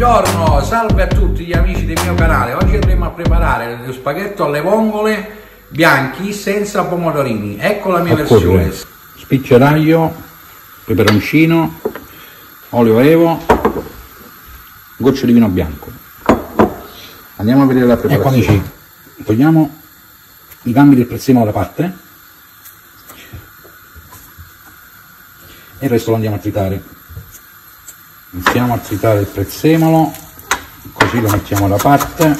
Buongiorno, salve a tutti gli amici del mio canale. Oggi andremo a preparare lo spaghetto alle vongole bianchi senza pomodorini. Ecco la mia Occorre versione. Spicceraio, peperoncino, olio evo, gocce di vino bianco. Andiamo a vedere la Ecco preparazione. amici, Togliamo i gambi del prezzemolo da parte e il resto lo andiamo a tritare. Iniziamo a tritare il prezzemolo, così lo mettiamo da parte.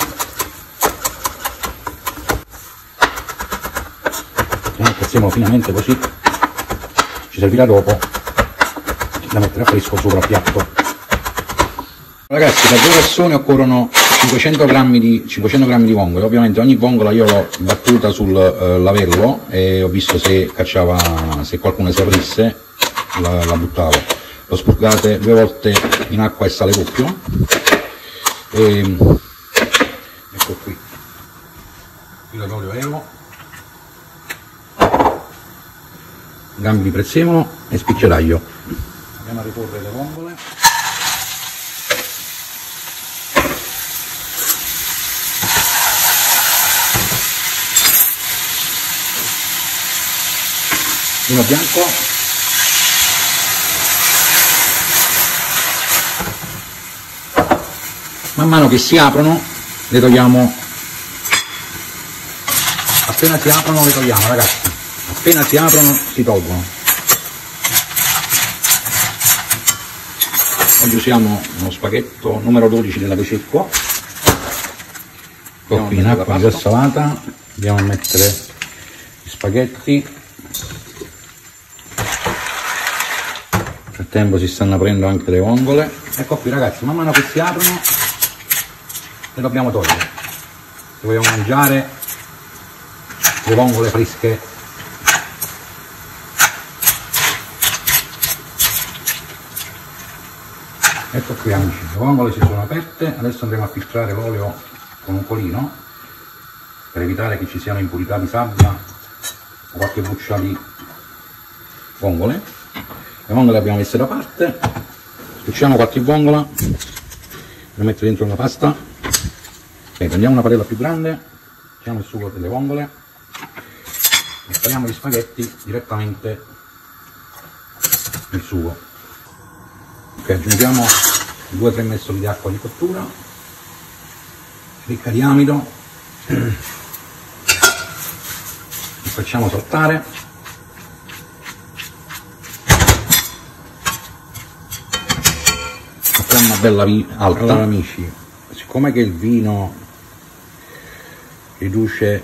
Mettiamo il prezzemolo finamente così ci servirà dopo da mettere a fresco sopra il piatto. Ragazzi, per due persone occorrono 500 grammi di, 500 grammi di vongole, ovviamente ogni vongola io l'ho battuta sul eh, lavello e ho visto se cacciava, se qualcuno si aprisse, la, la buttavo. Lo spurgate due volte in acqua e sale doppio. E, ecco qui, filo d'olio evo, gambi di prezzemolo e spicceraio. Andiamo a riporre le vongole. vino bianco man mano che si aprono le togliamo. Appena si aprono le togliamo ragazzi. Appena si aprono si tolgono. Oggi usiamo uno spaghetto numero 12 della Bececco ecco qui in acqua già salata. Andiamo a mettere gli spaghetti. Nel frattempo si stanno aprendo anche le vongole. Ecco qui ragazzi man mano che si aprono le dobbiamo togliere. Se vogliamo mangiare le vongole fresche. Ecco qui amici le vongole si sono aperte adesso andremo a filtrare l'olio con un colino per evitare che ci siano impurità di sabbia o qualche buccia di vongole. Le vongole le abbiamo messe da parte. Cuciamo qualche vongola per mettere dentro una pasta ok prendiamo una padella più grande mettiamo il sugo delle vongole e spariamo gli spaghetti direttamente nel sugo. Ok aggiungiamo 2-3 mestoli di acqua di cottura ricca di amido li facciamo saltare. Fiamma bella alta. Allora amici siccome che il vino riduce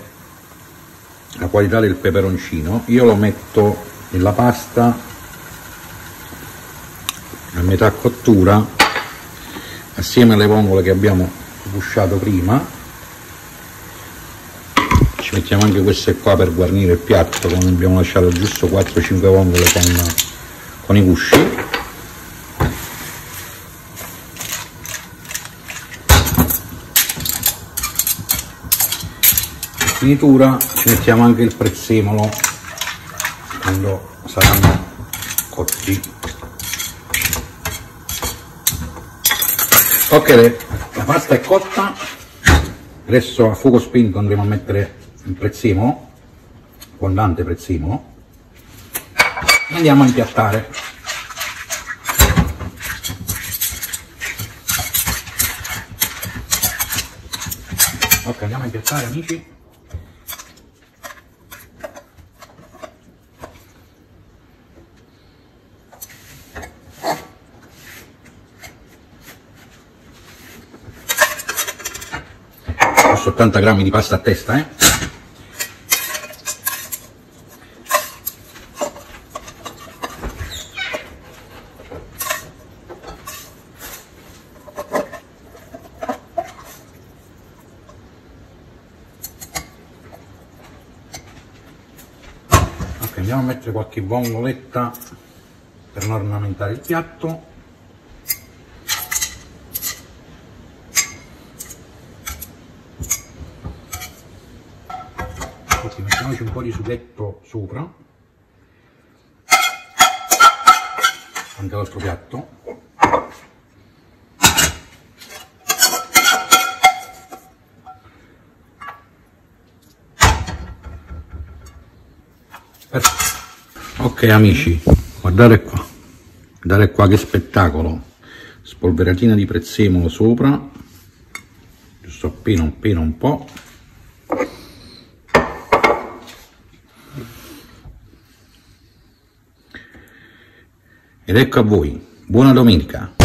la qualità del peperoncino. Io lo metto nella pasta a metà cottura assieme alle vongole che abbiamo busciato prima. Ci mettiamo anche queste qua per guarnire il piatto come abbiamo lasciato giusto 4-5 vongole con, con i gusci finitura ci mettiamo anche il prezzemolo quando saranno cotti. Ok la pasta è cotta adesso a fuoco spento andremo a mettere il prezzemolo abbondante prezzemolo andiamo a impiattare. Ok andiamo a impiattare amici Posso 80 grammi di pasta a testa, eh? Ok, andiamo a mettere qualche vongoletta per non ornamentare il piatto. mettiamoci un po' di sughetto sopra. Anche l'altro piatto. Ok amici guardate qua. Guardate qua che spettacolo. Spolveratina di prezzemolo sopra. Giusto appena appena un po' Ed ecco a voi, buona domenica!